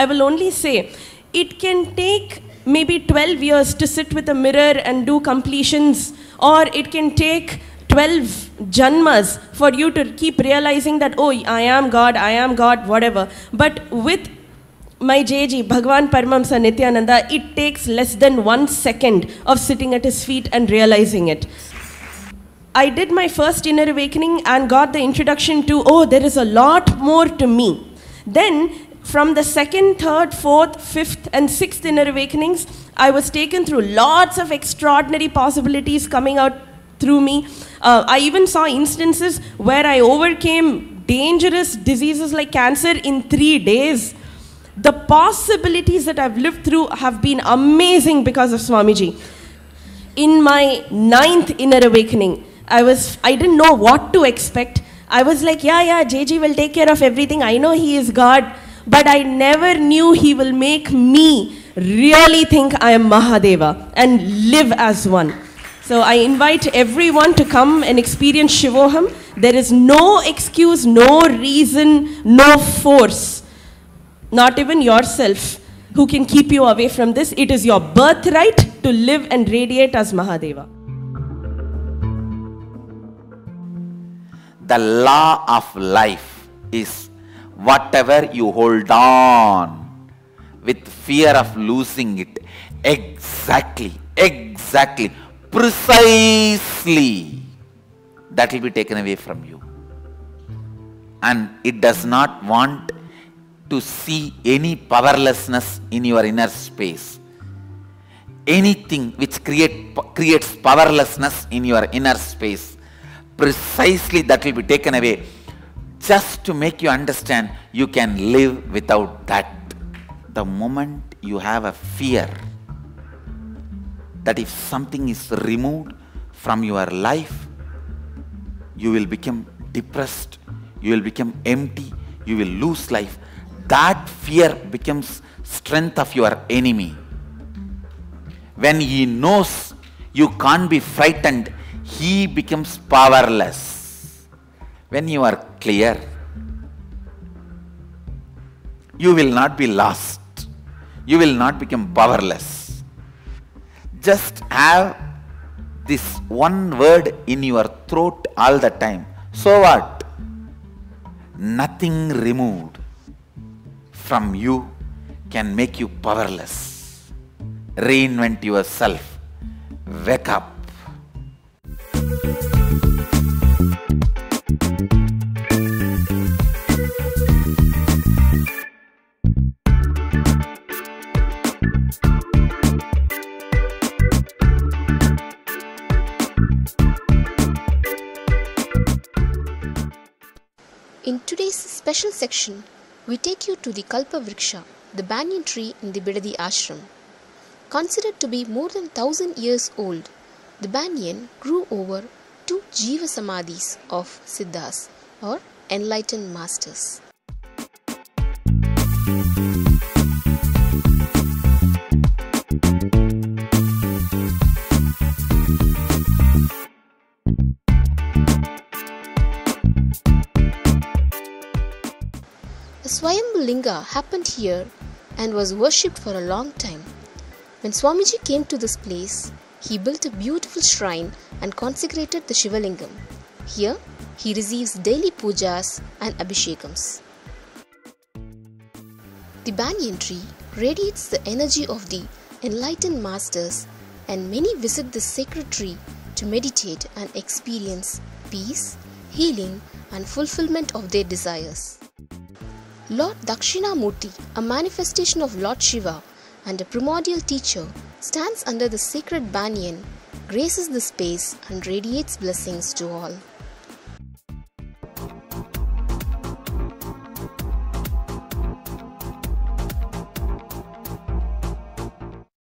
I will only say it can take maybe 12 years to sit with a mirror and do completions, or it can take 12 janmas for you to keep realizing that, oh, I am God, I am God, whatever. But with my JG, Bhagwan Paramahamsa Nithyananda, it takes less than one second of sitting at his feet and realizing it. I did my first inner awakening and got the introduction to, oh, there is a lot more to me. Then, from the second, third, fourth, fifth, and sixth inner awakenings, I was taken through lots of extraordinary possibilities coming out through me. Uh, I even saw instances where I overcame dangerous diseases like cancer in three days. The possibilities that I've lived through have been amazing because of Swamiji. In my ninth inner awakening, I was I didn't know what to expect. I was like, yeah, yeah, JG will take care of everything. I know he is God, but I never knew he will make me really think I am Mahadeva and live as one. So I invite everyone to come and experience Shivoham. There is no excuse, no reason, no force, not even yourself, who can keep you away from this. It is your birthright to live and radiate as Mahadeva. The law of life is whatever you hold on with fear of losing it. Exactly, exactly, precisely that will be taken away from you. And it does not want to see any powerlessness in your inner space. Anything which create, creates powerlessness in your inner space precisely that will be taken away just to make you understand you can live without that. The moment you have a fear that if something is removed from your life, you will become depressed, you will become empty, you will lose life. That fear becomes strength of your enemy. When he knows you can't be frightened, he becomes powerless. When you are clear, you will not be lost. You will not become powerless. Just have this one word in your throat all the time. So what? Nothing removed from you can make you powerless. Reinvent yourself. Wake up. In today's special section, we take you to the Kalpa Vriksha, the banyan tree in the Bidadi ashram. Considered to be more than thousand years old, the banyan grew over two Jiva Samadhis of Siddhas or enlightened masters. A Swayambhu Linga happened here and was worshipped for a long time. When Swamiji came to this place, he built a beautiful shrine and consecrated the Shivalingam. Here, he receives daily pujas and abhishekams. The banyan tree radiates the energy of the enlightened masters, and many visit this sacred tree to meditate and experience peace, healing, and fulfillment of their desires. Lord Dakshinamurti, a manifestation of Lord Shiva and a primordial teacher, stands under the sacred banyan, graces the space, and radiates blessings to all.